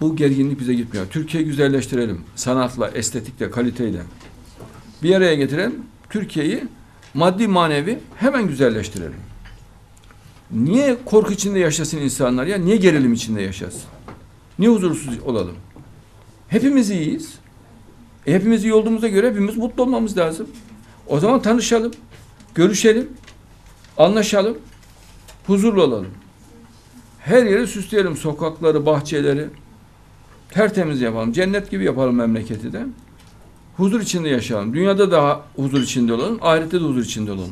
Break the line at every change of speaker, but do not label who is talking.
Bu gerginlik bize gitmiyor. Türkiye'yi güzelleştirelim. Sanatla, estetikle, kaliteyle. Bir araya getirelim. Türkiye'yi maddi manevi hemen güzelleştirelim. Niye korku içinde yaşasın insanlar ya? Niye gerilim içinde yaşasın? Niye huzursuz olalım? Hepimiz iyiyiz. E, hepimiz iyi olduğumuza göre hepimiz mutlu olmamız lazım. O zaman tanışalım, görüşelim, anlaşalım, huzurlu olalım. Her yeri süsleyelim, sokakları, bahçeleri. Tertemiz yapalım, cennet gibi yapalım memleketi de. Huzur içinde yaşayalım. Dünyada daha huzur içinde olalım, ahirette de huzur içinde olalım.